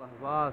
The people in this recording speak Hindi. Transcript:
वाह वाह